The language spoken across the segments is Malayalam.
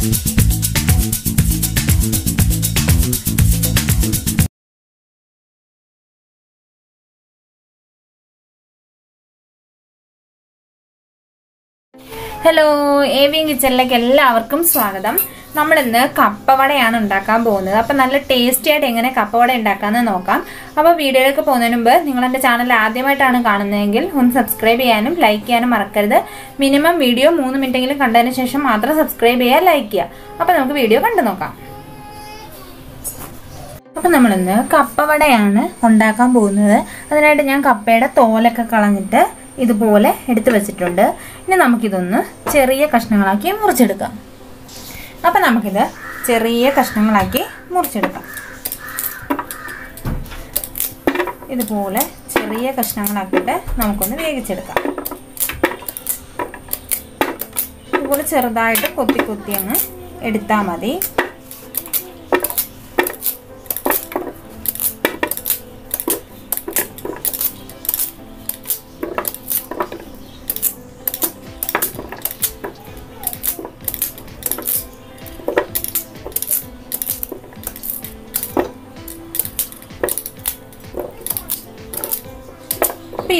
ഹലോ ഏവിയൻ കിച്ചണിലേക്ക് എല്ലാവർക്കും സ്വാഗതം. നമ്മൾ ഇന്ന് കപ്പവടയാണ് ഉണ്ടാക്കാൻ പോകുന്നത്. അപ്പം നല്ല ടേസ്റ്റി ആയിട്ട് എങ്ങനെ കപ്പവട ഉണ്ടാക്കാമെന്ന് നോക്കാം. അപ്പോൾ വീഡിയോയിലേക്ക് പോകുന്നതിന് മുമ്പ് നിങ്ങൾ എന്റെ ചാനൽ ആദ്യമായിട്ടാണ് കാണുന്നതെങ്കിൽ ഒന്ന് സബ്സ്ക്രൈബ് ചെയ്യാനും ലൈക്ക് ചെയ്യാനും മറക്കരുത്. മിനിമം വീഡിയോ മൂന്ന് മിനിറ്റെങ്കിലും കണ്ടതിന് ശേഷം മാത്രം സബ്സ്ക്രൈബ് ചെയ്യുക ലൈക്ക് ചെയ്യുക. അപ്പോൾ നമുക്ക് വീഡിയോ കണ്ടു നോക്കാം. അപ്പം നമ്മളിന്ന് കപ്പവടയാണ് ഉണ്ടാക്കാൻ പോകുന്നത്. അതിനായിട്ട് ഞാൻ കപ്പയുടെ തോലൊക്കെ കളഞ്ഞിട്ട് ഇതുപോലെ എടുത്തു വെച്ചിട്ടുണ്ട്. ഇനി നമുക്കിതൊന്ന് ചെറിയ കഷ്ണങ്ങളാക്കി മുറിച്ചെടുക്കാം. അപ്പം നമുക്കിത് ചെറിയ കഷ്ണങ്ങളാക്കി മുറിച്ചെടുക്കാം. ഇതുപോലെ ചെറിയ കഷ്ണങ്ങളാക്കിയിട്ട് നമുക്കൊന്ന് വേവിച്ചെടുക്കാം. ഇതുപോലെ ചെറുതായിട്ട് കൊത്തി കൊത്തി അങ്ങ് എടുത്താൽ മതി.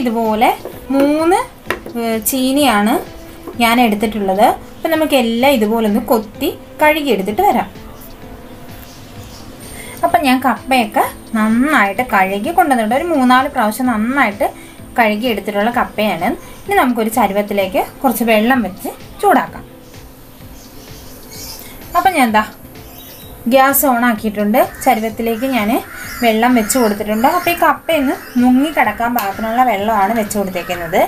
ഇതുപോലെ മൂന്ന് ചീനിയാണ് ഞാൻ എടുത്തിട്ടുള്ളത്. അപ്പം നമുക്ക് എല്ലാം ഇതുപോലെ ഒന്ന് കൊത്തി കഴുകിയെടുത്തിട്ട് വരാം. അപ്പം ഞാൻ കപ്പയൊക്കെ നന്നായിട്ട് കഴുകി കൊണ്ടുവന്നിട്ടുണ്ട്. ഒരു മൂന്നാൽ പ്രാവശ്യം നന്നായിട്ട് കഴുകി എടുത്തിട്ടുള്ള കപ്പയാണ്. ഇനി നമുക്കൊരു ചരുവത്തിലേക്ക് കുറച്ച് വെള്ളം വെച്ച് ചൂടാക്കാം. അപ്പം ഞാൻ എന്താ ഗ്യാസ് ഓൺ ആക്കിയിട്ടുണ്ട്. ചരുവത്തിലേക്ക് ഞാൻ വെള്ളം വെച്ച് കൊടുത്തിട്ടുണ്ട്. അപ്പോൾ ഈ കപ്പയൊന്ന് മുങ്ങി കിടക്കാൻ പാകത്തിനുള്ള വെള്ളമാണ് വെച്ച് കൊടുത്തേക്കുന്നത്.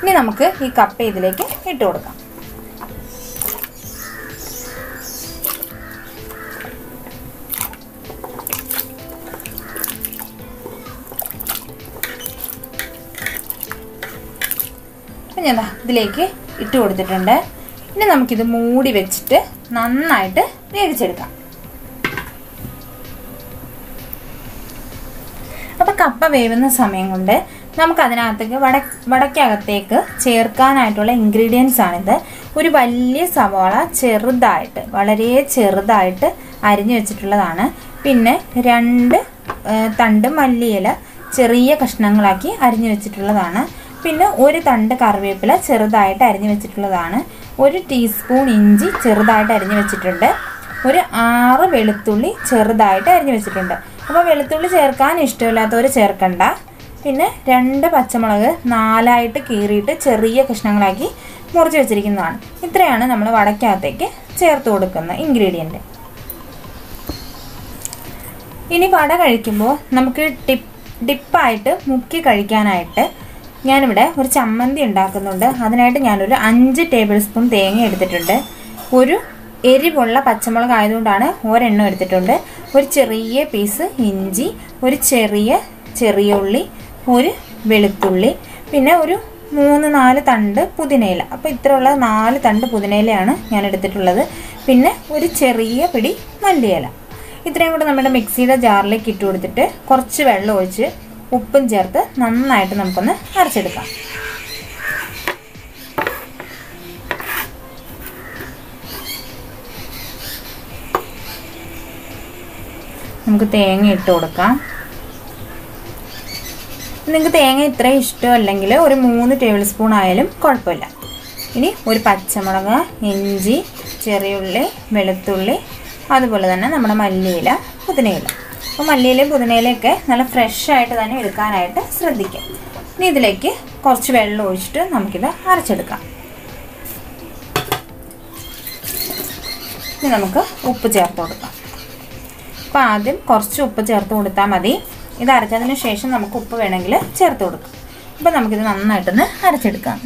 ഇനി നമുക്ക് ഈ കപ്പ ഇതിലേക്ക് ഇട്ട് കൊടുക്കാം. ഞാൻ ഇതിലേക്ക് ഇട്ട് കൊടുത്തിട്ടുണ്ട്. ഇനി നമുക്കിത് മൂടി വെച്ചിട്ട് നന്നായിട്ട് വേവിച്ചെടുക്കാം. കപ്പ വേവുന്ന സമയം കൊണ്ട് നമുക്ക് അതിനകത്തേക്ക് വട വടക്കകത്തേക്ക് ചേർക്കാനായിട്ടുള്ള ഇൻഗ്രീഡിയൻസ് ആണിത്. ഒരു വലിയ സവാള ചെറുതായിട്ട് വളരെ ചെറുതായിട്ട് അരിഞ്ഞു വെച്ചിട്ടുള്ളതാണ്. പിന്നെ രണ്ട് തണ്ട് മല്ലിയില ചെറിയ കഷ്ണങ്ങളാക്കി അരിഞ്ഞു വെച്ചിട്ടുള്ളതാണ്. പിന്നെ ഒരു തണ്ട് കറിവേപ്പില ചെറുതായിട്ട് അരിഞ്ഞു വെച്ചിട്ടുള്ളതാണ്. ഒരു ടീസ്പൂൺ ഇഞ്ചി ചെറുതായിട്ട് അരിഞ്ഞു വെച്ചിട്ടുണ്ട്. ഒരു ആറ് വെളുത്തുള്ളി ചെറുതായിട്ട് അരിഞ്ഞു വെച്ചിട്ടുണ്ട്. അപ്പോൾ വെളുത്തുള്ളി ചേർക്കാൻ ഇഷ്ടമില്ലാത്തവർ ചേർക്കണ്ട. പിന്നെ രണ്ട് പച്ചമുളക് നാലായിട്ട് കീറിയിട്ട് ചെറിയ കഷ്ണങ്ങളാക്കി മുറിച്ച് വെച്ചിരിക്കുന്നതാണ്. ഇത്രയാണ് നമ്മൾ വടക്കകത്തേക്ക് ചേർത്ത് കൊടുക്കുന്ന ഇൻഗ്രീഡിയന്റ് ഇനി വട കഴിക്കുമ്പോൾ നമുക്ക് ടിപ്പ് ഡിപ്പായിട്ട് മുക്കി കഴിക്കാനായിട്ട് ഞാനിവിടെ ഒരു ചമ്മന്തി ഉണ്ടാക്കുന്നുണ്ട്. അതിനായിട്ട് ഞാനൊരു അഞ്ച് ടേബിൾ സ്പൂൺ തേങ്ങ എടുത്തിട്ടുണ്ട്. ഒരു എരിവുള്ള പച്ചമുളക് ആയതുകൊണ്ടാണ് ഒരെണ്ണം എടുത്തിട്ടുണ്ട്. ഒരു ചെറിയ പീസ് ഇഞ്ചി ഒരു ചെറിയ ചെറിയ ഉള്ളി ഒരു വെളുത്തുള്ളി പിന്നെ ഒരു മൂന്ന് നാല് തണ്ട് പുതിനയില. അപ്പോൾ ഇത്രയുള്ള നാല് തണ്ട് പുതിനയിലയാണ് ഞാൻ എടുത്തിട്ടുള്ളത്. പിന്നെ ഒരു ചെറിയ പിടി മല്ലിയില. ഇത്രയും കൂടെ നമ്മുടെ മിക്സിയുടെ ജാറിലേക്ക് ഇട്ട് കൊടുത്തിട്ട് കുറച്ച് വെള്ളം ഒഴിച്ച് ഉപ്പും ചേർത്ത് നന്നായിട്ട് നമുക്കൊന്ന് അരച്ചെടുക്കാം. നമുക്ക് തേങ്ങ ഇട്ട് കൊടുക്കാം. നിങ്ങൾക്ക് തേങ്ങ ഇത്ര ഇഷ്ടമല്ലെങ്കിൽ ഒരു മൂന്ന് ടേബിൾ സ്പൂൺ ആയാലും കുഴപ്പമില്ല. ഇനി ഒരു പച്ചമുളക് ഇഞ്ചി ചെറിയുള്ളി വെളുത്തുള്ളി അതുപോലെ തന്നെ നമ്മുടെ മല്ലിയില പുതിനയില. അപ്പോൾ മല്ലിയിലയും പുതിനയിലയൊക്കെ നല്ല ഫ്രഷ് ആയിട്ട് തന്നെ എടുക്കാനായിട്ട് ശ്രദ്ധിക്കാം. ഇനി ഇതിലേക്ക് കുറച്ച് വെള്ളം ഒഴിച്ചിട്ട് നമുക്കിത് അരച്ചെടുക്കാം. ഇനി നമുക്ക് ഉപ്പ് ചേർത്ത് കൊടുക്കാം. അപ്പോൾ ആദ്യം കുറച്ച് ഉപ്പ് ചേർത്ത് കൊടുത്താൽ മതി. ഇത് അരച്ചതിന് ശേഷം നമുക്ക് ഉപ്പ് വേണമെങ്കിൽ ചേർത്ത് കൊടുക്കാം. അപ്പോൾ നമുക്കിത് നന്നായിട്ടൊന്ന് അരച്ചെടുക്കാം.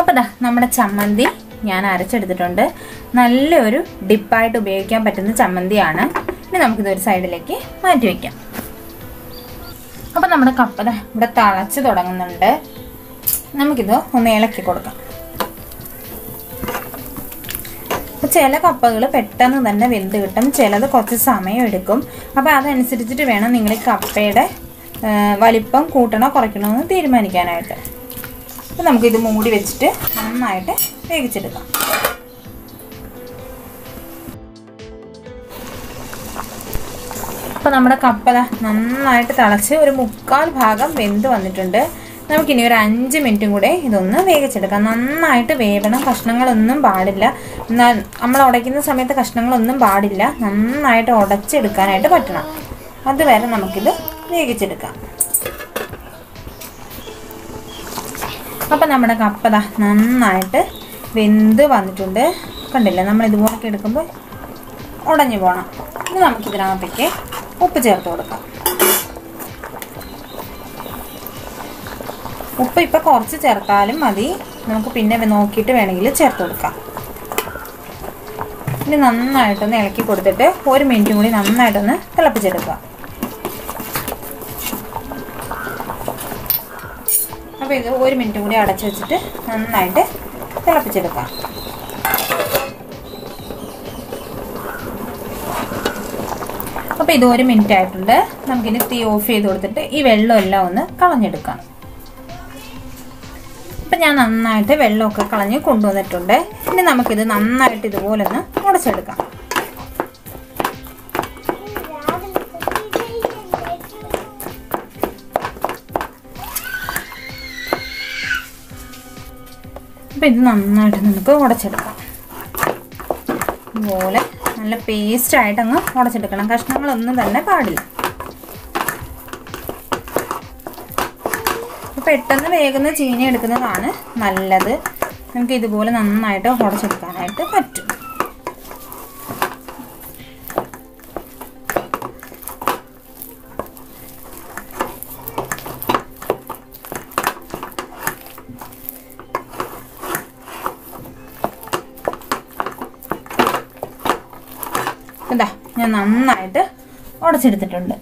അപ്പോൾ ദാ നമ്മുടെ ചമ്മന്തി ഞാൻ അരച്ചെടുത്തിട്ടുണ്ട്. നല്ലൊരു ഡിപ്പായിട്ട് ഉപയോഗിക്കാൻ പറ്റുന്ന ചമ്മന്തിയാണ്. ഇനി നമുക്കിതൊരു സൈഡിലേക്ക് മാറ്റി വയ്ക്കാം അപ്പോൾ നമ്മുടെ കപ്പ ഇവിടെ തിളച്ച് തുടങ്ങുന്നുണ്ട്. നമുക്കിത് ഒന്ന് ഇളക്കി കൊടുക്കാം. അപ്പോൾ ചില കപ്പകൾ പെട്ടെന്ന് തന്നെ വെന്ത് കിട്ടും. ചിലത് കുറച്ച് സമയം എടുക്കും. അപ്പോൾ അതനുസരിച്ചിട്ട് വേണം നിങ്ങൾ ഈ കപ്പയുടെ വലിപ്പം കൂട്ടണോ കുറയ്ക്കണോ എന്ന് തീരുമാനിക്കാനായിട്ട്. അപ്പോൾ നമുക്കിത് മൂടി വെച്ചിട്ട് നന്നായിട്ട് വേവിച്ചെടുക്കാം. അപ്പോൾ നമ്മുടെ കപ്പ നന്നായിട്ട് തിളച്ച് ഒരു മുക്കാൽ ഭാഗം വെന്ത് വന്നിട്ടുണ്ട്. നമുക്കിനി ഒരു അഞ്ച് മിനിറ്റും കൂടെ ഇതൊന്ന് വേവിച്ചെടുക്കാം. നന്നായിട്ട് വേവണം. കഷ്ണങ്ങളൊന്നും പാടില്ല. നമ്മൾ ഉടയ്ക്കുന്ന സമയത്ത് കഷ്ണങ്ങളൊന്നും പാടില്ല. നന്നായിട്ട് ഉടച്ചെടുക്കാനായിട്ട് പറ്റണം. അതുവരെ നമുക്കിത് വേവിച്ചെടുക്കാം. അപ്പം നമ്മുടെ കപ്പത നന്നായിട്ട് വെന്ത് വന്നിട്ടുണ്ട്. കണ്ടില്ലേ? നമ്മൾ ഇതുപോലൊക്കെ എടുക്കുമ്പോൾ ഉടഞ്ഞു പോകണം ഇനി നമുക്കിതിനകത്തേക്ക് ഉപ്പ് ചേർത്ത് കൊടുക്കാം. ഉപ്പ് ഇപ്പം കുറച്ച് ചേർത്താലും മതി. നമുക്ക് പിന്നെ നോക്കിയിട്ട് വേണമെങ്കിൽ ചേർത്ത് കൊടുക്കാം. ഇനി നന്നായിട്ടൊന്ന് ഇളക്കി കൊടുത്തിട്ട് ഒരു മിനിറ്റും കൂടി നന്നായിട്ടൊന്ന് തിളപ്പിച്ചെടുക്കുക. അപ്പോൾ ഇത് ഒരു മിനിറ്റ് കൂടി അടച്ചു വെച്ചിട്ട് നന്നായിട്ട് തിളപ്പിച്ചെടുക്കാം. അപ്പോൾ ഇത് ഒരു മിനിറ്റ് ആയിട്ടുണ്ട് നമുക്കിനി തീ ഓഫ് ചെയ്ത് കൊടുത്തിട്ട് ഈ വെള്ളമെല്ലാം ഒന്ന് കളഞ്ഞെടുക്കാം. അപ്പം ഞാൻ നന്നായിട്ട് വെള്ളമൊക്കെ കളഞ്ഞ് കൊണ്ടുവന്നിട്ടുണ്ട്. ഇനി നമുക്കിത് നന്നായിട്ട് ഇതുപോലെ ഒന്ന് ഉടച്ചെടുക്കാം അപ്പം ഇത് നന്നായിട്ട് നമുക്ക് ഉടച്ചെടുക്കാം ഇതുപോലെ നല്ല പേസ്റ്റായിട്ടങ്ങ് ഉടച്ചെടുക്കണം കഷ്ണങ്ങളൊന്നും തന്നെ പാടില്ല. പെട്ടെന്ന് വേഗം ചീനി എടുക്കുന്നതാണ് നല്ലത്. നമുക്ക് ഇതുപോലെ നന്നായിട്ട് ഉടച്ചെടുക്കാനായിട്ട് പറ്റും. ഇതാ ഞാൻ നന്നായിട്ട് ഉടച്ചെടുത്തിട്ടുണ്ട്.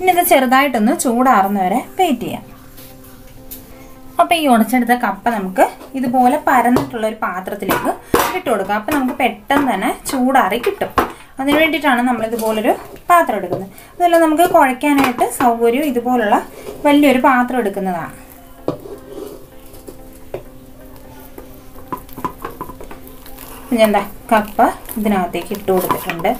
ഇനി ഇത് ചെറുതായിട്ടൊന്ന് ചൂടാറുന്നവരെ വെയിറ്റ് ചെയ്യാം. അപ്പോൾ ഈ ഉടച്ചെടുത്ത കപ്പ നമുക്ക് ഇതുപോലെ പരന്നിട്ടുള്ള ഒരു പാത്രത്തിലേക്ക് ഇട്ട് കൊടുക്കാം. അപ്പോൾ നമുക്ക് പെട്ടെന്ന് തന്നെ ചൂടാറി കിട്ടും. അതിന് വേണ്ടിയിട്ടാണ് നമ്മൾ ഇതുപോലൊരു പാത്രം എടുക്കുന്നത്. അതല്ല നമുക്ക് കുഴയ്ക്കാനായിട്ട് സൗകര്യം ഇതുപോലുള്ള വലിയൊരു പാത്രം എടുക്കുന്നതാണ്. ഞാൻ എന്താ കപ്പ ഇതിനകത്തേക്ക് ഇട്ട് കൊടുത്തിട്ടുണ്ട്.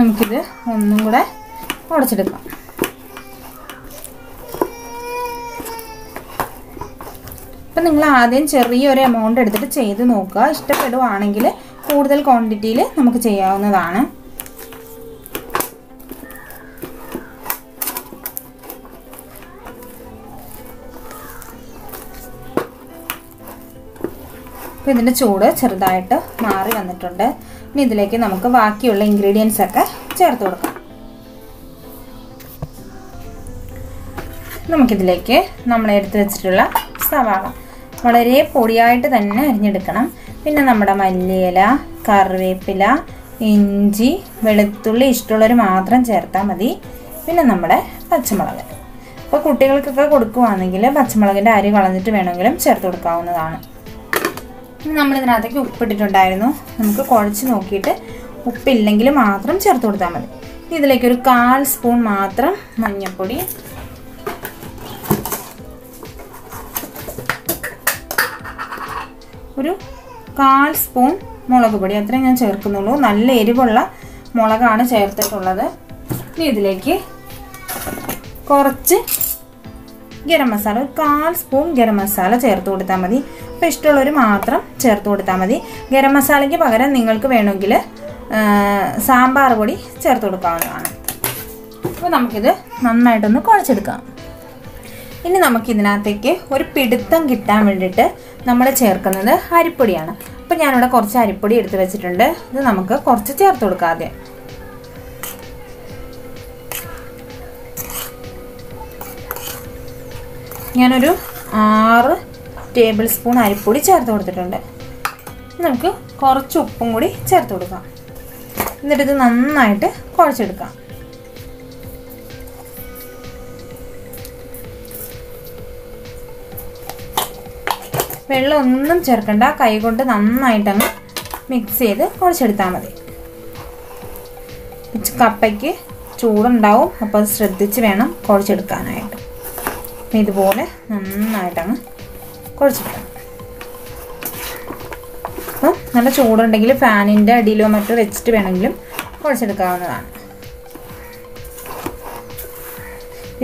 നമുക്കിത് ഒന്നും കൂടെ ഉടച്ചെടുക്കാം. അപ്പം നിങ്ങൾ ആദ്യം ചെറിയൊരു എമൗണ്ട് എടുത്തിട്ട് ചെയ്ത് നോക്കുക. ഇഷ്ടപ്പെടുവാണെങ്കിൽ കൂടുതൽ ക്വാണ്ടിറ്റിയിൽ നമുക്ക് ചെയ്യാവുന്നതാണ്. അപ്പോൾ ഇതിന്റെ ചൂട് ചെറുതായിട്ട് മാറി വന്നിട്ടുണ്ട്. ഇനി ഇതിലേക്ക് നമുക്ക് ബാക്കിയുള്ള ഇൻഗ്രീഡിയൻസ് ഒക്കെ ചേർത്ത് കൊടുക്കാം. നമുക്കിതിലേക്ക് നമ്മൾ എടുത്തു വെച്ചിട്ടുള്ള സവാള വളരെ പൊടിയായിട്ട് തന്നെ അരിഞ്ഞെടുക്കണം. പിന്നെ നമ്മുടെ മല്ലിയില കറിവേപ്പില ഇഞ്ചി വെളുത്തുള്ളി ഇഷ്ടമുള്ളവർ മാത്രം ചേർത്താൽ മതി. പിന്നെ നമ്മുടെ പച്ചമുളക്. അപ്പോൾ കുട്ടികൾക്കൊക്കെ കൊടുക്കുവാണെങ്കിൽ പച്ചമുളകിന്റെ അരി കളഞ്ഞിട്ട് വേണമെങ്കിലും ചേർത്ത് കൊടുക്കാവുന്നതാണ്. നമ്മൾ ഇതിനകത്തേക്ക് ഉപ്പിട്ടിട്ടുണ്ടായിരുന്നു. നമുക്ക് കുഴച്ച് നോക്കിയിട്ട് ഉപ്പില്ലെങ്കിൽ മാത്രം ചേർത്ത് കൊടുത്താൽ മതി. ഇതിലേക്ക് ഒരു കാൽ സ്പൂൺ മാത്രം മഞ്ഞൾപ്പൊടി. ഒരു കാൽ സ്പൂൺ മുളക് പൊടി. അത്രയും ഞാൻ ചേർക്കുന്നുള്ളൂ. നല്ല എരിവുള്ള മുളകാണ് ചേർത്തിട്ടുള്ളത്. ഇനി ഇതിലേക്ക് കുറച്ച് ഗരം മസാല ഒരു കാൽ സ്പൂൺ ഗരം മസാല ചേർത്ത് കൊടുത്താൽ മതി. അപ്പോൾ ഇഷ്ടമുള്ളവർ മാത്രം ചേർത്ത് കൊടുത്താൽ മതി. ഗരം മസാലയ്ക്ക് പകരം നിങ്ങൾക്ക് വേണമെങ്കിൽ സാമ്പാർ പൊടി ചേർത്ത് കൊടുക്കാവുന്നതാണ്. അപ്പോൾ നമുക്കിത് നന്നായിട്ടൊന്ന് കുഴച്ചെടുക്കാം. ഇനി നമുക്കിതിനകത്തേക്ക് ഒരു പിടുത്തം കിട്ടാൻ വേണ്ടിയിട്ട് നമ്മൾ ചേർക്കുന്നത് അരിപ്പൊടിയാണ്. അപ്പോൾ ഞാനിവിടെ കുറച്ച് അരിപ്പൊടി എടുത്ത് വെച്ചിട്ടുണ്ട്. ഇത് നമുക്ക് കുറച്ച് ചേർത്ത് കൊടുക്കാം ആദ്യം. ഞാനൊരു ആറ് ടേബിൾ സ്പൂൺ അരിപ്പൊടി ചേർത്ത് കൊടുത്തിട്ടുണ്ട്. നമുക്ക് കുറച്ച് ഉപ്പും കൂടി ചേർത്ത് കൊടുക്കാം. എന്നിട്ട് ഇത് നന്നായിട്ട് കുഴച്ചെടുക്കാം. വെള്ളം ഒന്നും ചേർക്കണ്ട. കൈ കൊണ്ട് നന്നായിട്ടങ്ങ് മിക്സ് ചെയ്ത് കുഴച്ചെടുത്താൽ മതി. കപ്പയ്ക്ക് ചൂടുണ്ടാവും. അപ്പോൾ അത് ശ്രദ്ധിച്ച് വേണം കുഴച്ചെടുക്കാനായിട്ട്. ഇതുപോലെ നന്നായിട്ടങ്ങ് കുഴച്ചെടുക്കണം അപ്പം നല്ല ചൂടുണ്ടെങ്കിൽ ഫാനിന്റെ അടിയിലോ മറ്റോ വെച്ചിട്ട് വേണമെങ്കിലും കുഴച്ചെടുക്കാവുന്നതാണ്.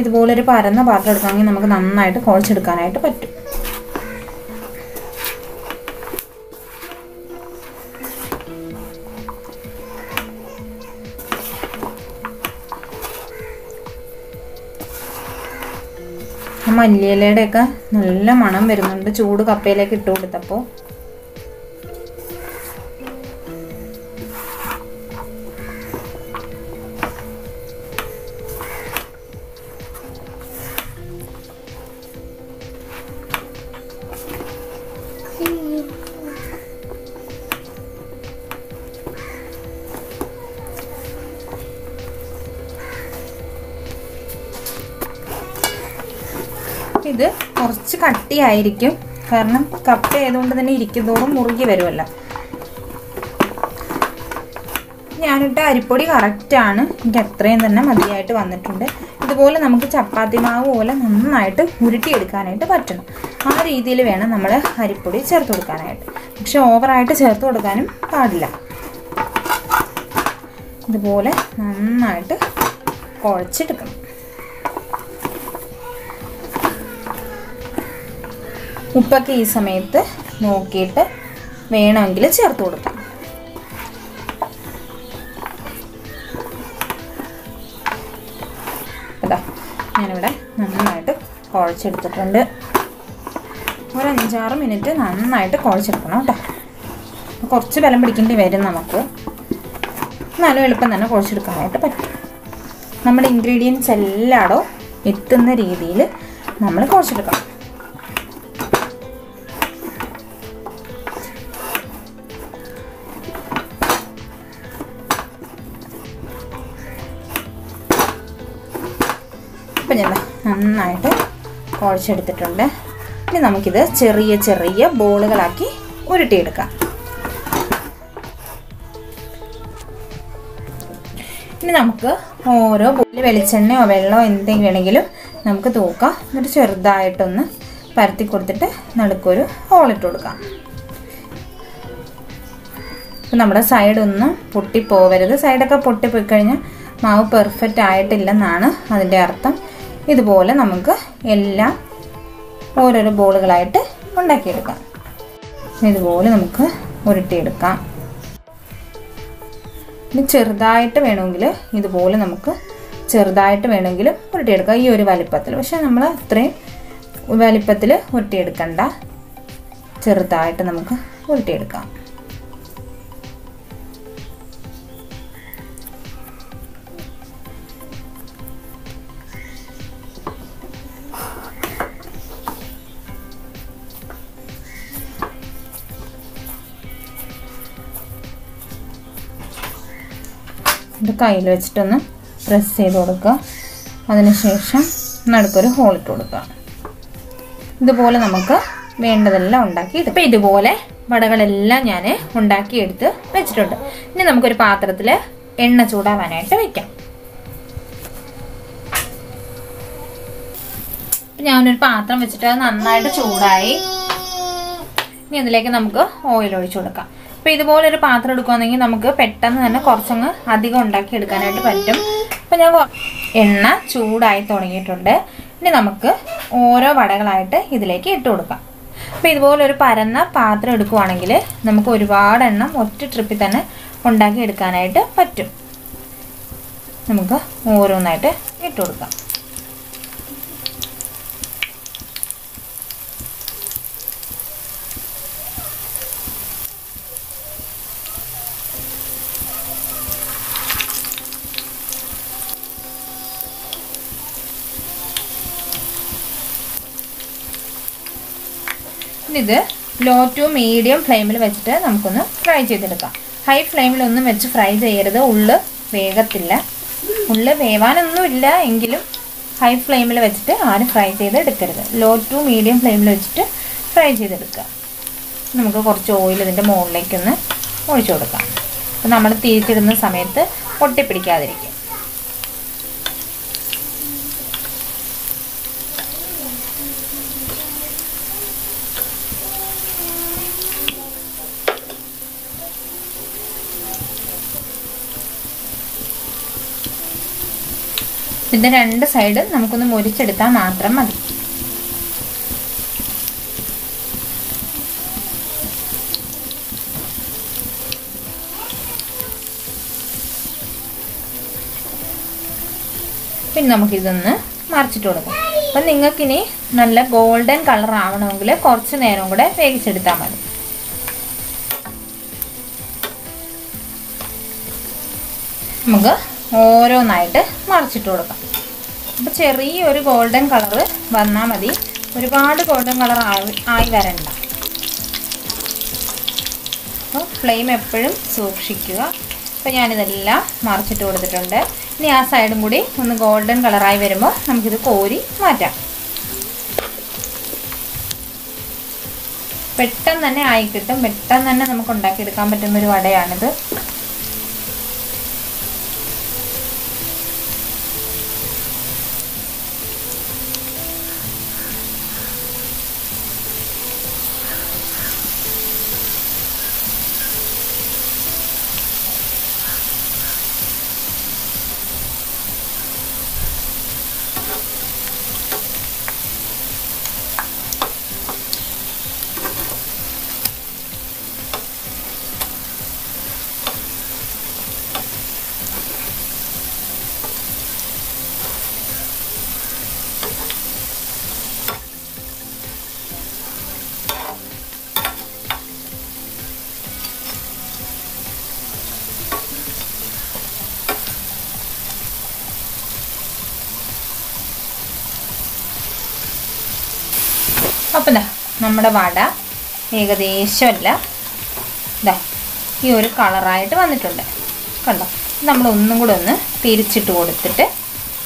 ഇതുപോലൊരു പരന്ന പാത്രം എടുക്കുകയാണെങ്കിൽ നമുക്ക് നന്നായിട്ട് കുഴച്ചെടുക്കാനായിട്ട് പറ്റും. മല്ലിയിലയുടെയൊക്കെ നല്ല മണം വരുന്നുണ്ട്. ചൂട് കപ്പയിലേക്ക് ഇട്ട് കൊടുത്തപ്പോൾ ഇത് കുറച്ച് കട്ടിയായിരിക്കും. കാരണം കപ്പ ആയതുകൊണ്ട് തന്നെ ഇരിക്കുന്നതോറും മുറുകി വരുമല്ലോ. ഞാനിട്ട അരിപ്പൊടി കറക്റ്റാണ് എനിക്ക് അത്രയും തന്നെ മതിയായിട്ട് വന്നിട്ടുണ്ട്. ഇതുപോലെ നമുക്ക് ചപ്പാത്തി മാവ് പോലെ നന്നായിട്ട് ഉരുട്ടിയെടുക്കാനായിട്ട് പറ്റണം. ആ രീതിയിൽ വേണം നമ്മൾ അരിപ്പൊടി ചേർത്ത് കൊടുക്കാനായിട്ട്. പക്ഷെ ഓവറായിട്ട് ചേർത്ത് കൊടുക്കാനും പാടില്ല. ഇതുപോലെ നന്നായിട്ട് കുഴച്ചെടുക്കണം. ഉപ്പൊക്കെ ഈ സമയത്ത് നോക്കിയിട്ട് വേണമെങ്കിൽ ചേർത്ത് കൊടുക്കാം. അതാ ഞാനിവിടെ നന്നായിട്ട് കുഴച്ചെടുത്തിട്ടുണ്ട്. ഒരു അഞ്ചാറ് മിനിറ്റ് നന്നായിട്ട് കുഴച്ചെടുക്കണം കേട്ടോ. കുറച്ച് ബലം പിടിക്കേണ്ടി വരും നമുക്ക്. എന്നാലും എളുപ്പം തന്നെ കുഴച്ചെടുക്കാനായിട്ട് പറ്റും. നമ്മുടെ ഇൻഗ്രീഡിയൻസ് എല്ലാടോ എത്തുന്ന രീതിയിൽ നമ്മൾ കുഴച്ചെടുക്കണം. നന്നായിട്ട് കുഴച്ചെടുത്തിട്ടുണ്ട്. ഇനി നമുക്കിത് ചെറിയ ചെറിയ ബോളുകളാക്കി ഉരുട്ടിയെടുക്കാം. ഇനി നമുക്ക് ഓരോ ബോളിൽ വെളിച്ചെണ്ണയോ വെള്ളമോ എന്തെങ്കിലും വേണമെങ്കിലും നമുക്ക് തൂക്കാം. എന്നിട്ട് ചെറുതായിട്ടൊന്ന് പരത്തി കൊടുത്തിട്ട് നടുക്കൊരു ഹോളിട്ട് കൊടുക്കാം. ഇപ്പം നമ്മുടെ സൈഡൊന്നും പൊട്ടിപ്പോവരുത്. സൈഡൊക്കെ പൊട്ടിപ്പോയി കഴിഞ്ഞാൽ മാവ് പെർഫെക്റ്റ് ആയിട്ടില്ലെന്നാണ് അതിന്റെ അർത്ഥം. ഇതുപോലെ നമുക്ക് എല്ലാം ഓരോരോ ബോളുകളായിട്ട് ഉണ്ടാക്കിയെടുക്കാം. ഇതുപോലെ നമുക്ക് ഉരുട്ടിയെടുക്കാം. ഇനി ചെറുതായിട്ട് വേണമെങ്കിൽ ഇതുപോലെ നമുക്ക് ചെറുതായിട്ട് വേണമെങ്കിൽ ഉരുട്ടിയെടുക്കാം. ഈ ഒരു വലിപ്പത്തിൽ. പക്ഷെ നമ്മൾ അത്രയും വലിപ്പത്തിൽ ഉരുട്ടിയെടുക്കണ്ട. ചെറുതായിട്ട് നമുക്ക് ഉരുട്ടിയെടുക്കാം. ഇത് കയ്യിൽ വെച്ചിട്ടൊന്ന് പ്രസ് ചെയ്ത് കൊടുക്കുക. അതിനുശേഷം നടുക്കൊരു ഹോൾ ഇട്ട് കൊടുക്കുക. ഇതുപോലെ നമുക്ക് വേണ്ടതെല്ലാം ഉണ്ടാക്കി ഇപ്പം ഇതുപോലെ വടകളെല്ലാം ഞാൻ ഉണ്ടാക്കിയെടുത്ത് വെച്ചിട്ടുണ്ട്. ഇനി നമുക്കൊരു പാത്രത്തിൽ എണ്ണ ചൂടാവാനായിട്ട് വെക്കാം. ഞാനൊരു പാത്രം വെച്ചിട്ട് നന്നായിട്ട് ചൂടായി. ഇനി അതിലേക്ക് നമുക്ക് ഓയിൽ ഒഴിച്ചു കൊടുക്കാം. അപ്പോൾ ഇതുപോലെ ഒരു പാത്രം എടുക്കുകയാണെങ്കിൽ നമുക്ക് പെട്ടെന്ന് തന്നെ കുറച്ചങ്ങ് അധികം ഉണ്ടാക്കി എടുക്കാനായിട്ട് പറ്റും. അപ്പം ഞാൻ എണ്ണ ചൂടായി തുടങ്ങിയിട്ടുണ്ട്. ഇനി നമുക്ക് ഓരോ വടകളായിട്ട് ഇതിലേക്ക് ഇട്ട് കൊടുക്കാം. അപ്പോൾ ഇതുപോലെ ഒരു പരന്ന പാത്രം എടുക്കുവാണെങ്കിൽ നമുക്ക് ഒരുപാട് എണ്ണം ഒറ്റ ട്രിപ്പിൽ തന്നെ ഉണ്ടാക്കി എടുക്കാനായിട്ട് പറ്റും. നമുക്ക് ഓരോന്നായിട്ട് ഇട്ട് കൊടുക്കാം. ഇത് ലോ ടു മീഡിയം ഫ്ലെയിമിൽ വെച്ചിട്ട് നമുക്കൊന്ന് ഫ്രൈ ചെയ്തെടുക്കാം. ഹൈ ഫ്ലെയിമിലൊന്നും വെച്ച് ഫ്രൈ ചെയ്യരുത്. ഉള്ള് വേഗത്തില്ല ഉള്ള് വേവാനൊന്നുമില്ല എങ്കിലും ഹൈ ഫ്ലെയിമിൽ വെച്ചിട്ട് ആരും ഫ്രൈ ചെയ്ത് എടുക്കരുത് ലോ ടു മീഡിയം ഫ്ലെയിമിൽ വെച്ചിട്ട് ഫ്രൈ ചെയ്തെടുക്കുക. നമുക്ക് കുറച്ച് ഓയിൽ ഇതിന്റെ മുകളിലേക്കൊന്ന് ഒഴിച്ചു കൊടുക്കാം. അപ്പം നമ്മൾ തിരിച്ചിടുന്ന സമയത്ത് പൊട്ടിപ്പിടിക്കാതിരിക്കും ഇതിന്റെ രണ്ട് സൈഡ് നമുക്കൊന്ന് മുരിച്ചെടുത്താൽ മാത്രം മതി. പിന്നെ നമുക്കിതൊന്ന് മറിച്ചിട്ട് കൊടുക്കാം. അപ്പം നിങ്ങൾക്കിനി നല്ല ഗോൾഡൻ കളർ ആവണമെങ്കിൽ കുറച്ച് നേരം കൂടെ വേവിച്ചെടുത്താൽ മതി. നമുക്ക് ഓരോന്നായിട്ട് മറിച്ചിട്ട് കൊടുക്കാം. അപ്പോൾ ചെറിയൊരു ഗോൾഡൻ കളറ് വന്നാൽ മതി. ഒരുപാട് ഗോൾഡൻ കളർ ആയി വരണ്ട. അപ്പോൾ ഫ്ലെയിം എപ്പോഴും സൂക്ഷിക്കുക. അപ്പോൾ ഞാനിതെല്ലാം മറിച്ചിട്ട് കൊടുത്തിട്ടുണ്ട്. ഇനി ആ സൈഡും കൂടി ഒന്ന് ഗോൾഡൻ കളറായി വരുമ്പോൾ നമുക്കിത് കോരി മാറ്റാം. പെട്ടെന്ന് തന്നെ ആയി കിട്ടും. പെട്ടെന്ന് തന്നെ നമുക്ക് ഉണ്ടാക്കിയെടുക്കാൻ പറ്റുന്ന ഒരു വടയാണിത്. അപ്പം ഇതാ നമ്മുടെ വട ഏകദേശം അല്ല ഇതാ ഈ ഒരു കളറായിട്ട് വന്നിട്ടുണ്ട്. കണ്ടോ? നമ്മൾ ഒന്നും കൂടെ ഒന്ന് തിരിച്ചിട്ട് കൊടുത്തിട്ട്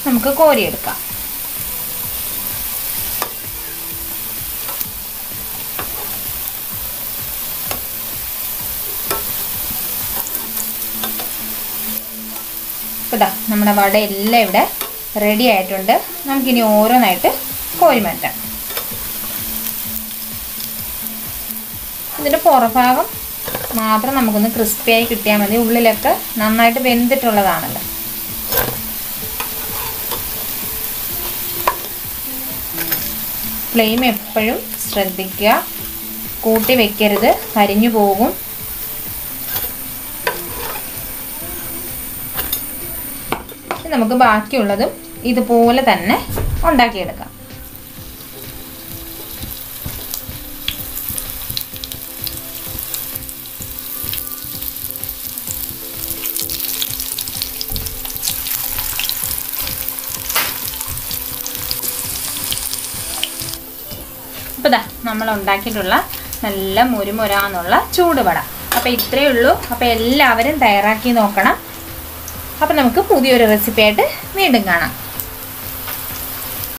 നമുക്ക് കോരിയെടുക്കാം. അപ്പോൾ ഇതാ നമ്മുടെ വട എല്ലാം ഇവിടെ റെഡി ആയിട്ടുണ്ട്. നമുക്കിനി ഓരോന്നായിട്ട് കോരി മാറ്റാം. ഇതിന്റെ പുറഭാഗം മാത്രം നമുക്കൊന്ന് ക്രിസ്പിയായി കിട്ടിയാൽ മതി. ഉള്ളിലൊക്കെ നന്നായിട്ട് വെന്തിട്ടുള്ളതാണല്ലോ. ഫ്ലെയിം എപ്പോഴും ശ്രദ്ധിക്കുക. കൂട്ടി വെക്കരുത്. കരിഞ്ഞു പോകും. നമുക്ക് ബാക്കിയുള്ളതും ഇതുപോലെ തന്നെ ഉണ്ടാക്കിയെടുക്കാം. നമ്മൾ ഉണ്ടാക്കിയിട്ടുള്ള നല്ല മുരുമുരാന്നുള്ള ചൂടുവട. അപ്പോൾ ഇത്രയേ ഉള്ളൂ. അപ്പോൾ എല്ലാവരും തയ്യാറാക്കി നോക്കണം. അപ്പോൾ നമുക്ക് പുതിയൊരു റെസിപ്പി ആയിട്ട് വീണ്ടും കാണാം.